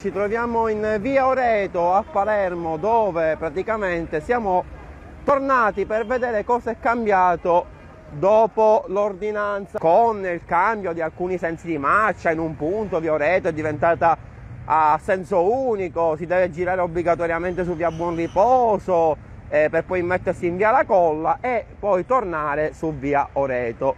Ci troviamo in via Oreto a Palermo dove praticamente siamo tornati per vedere cosa è cambiato dopo l'ordinanza con il cambio di alcuni sensi di marcia in un punto via Oreto è diventata a senso unico, si deve girare obbligatoriamente su via Buon Riposo eh, per poi mettersi in via La Colla e poi tornare su via Oreto.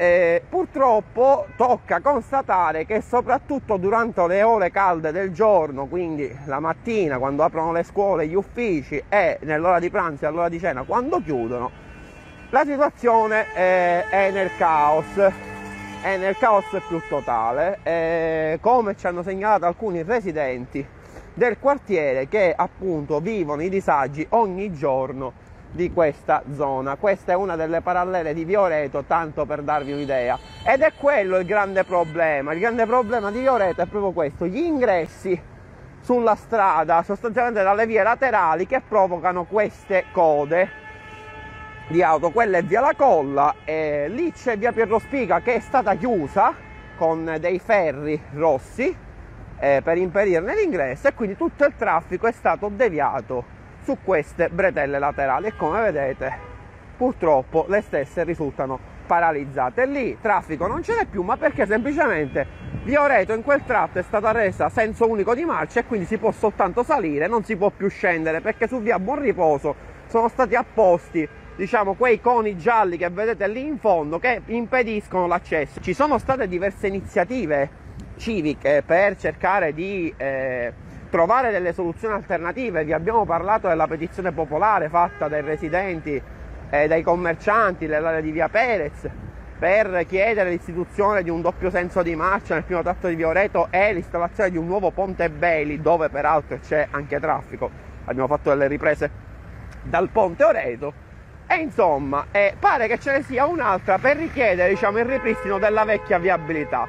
Eh, purtroppo tocca constatare che soprattutto durante le ore calde del giorno, quindi la mattina quando aprono le scuole, gli uffici e nell'ora di pranzo e all'ora di cena quando chiudono, la situazione eh, è nel caos, è nel caos più totale, eh, come ci hanno segnalato alcuni residenti del quartiere che appunto vivono i disagi ogni giorno di questa zona. Questa è una delle parallele di Vioreto, tanto per darvi un'idea. Ed è quello il grande problema. Il grande problema di Vioreto è proprio questo: gli ingressi sulla strada, sostanzialmente dalle vie laterali, che provocano queste code di auto. Quella è via La Colla, e lì c'è via Pietro Spiga che è stata chiusa con dei ferri rossi eh, per impedirne l'ingresso e quindi tutto il traffico è stato deviato su queste bretelle laterali e come vedete purtroppo le stesse risultano paralizzate. Lì traffico non ce n'è più, ma perché semplicemente via in quel tratto è stata resa senso unico di marcia e quindi si può soltanto salire, non si può più scendere perché su via Buon Riposo sono stati apposti diciamo quei coni gialli che vedete lì in fondo che impediscono l'accesso. Ci sono state diverse iniziative civiche per cercare di eh, trovare delle soluzioni alternative. Vi abbiamo parlato della petizione popolare fatta dai residenti e dai commercianti dell'area di Via Perez per chiedere l'istituzione di un doppio senso di marcia nel primo tratto di Vioreto e l'installazione di un nuovo ponte Beli dove peraltro c'è anche traffico. Abbiamo fatto delle riprese dal ponte Oreto e insomma eh, pare che ce ne sia un'altra per richiedere diciamo, il ripristino della vecchia viabilità.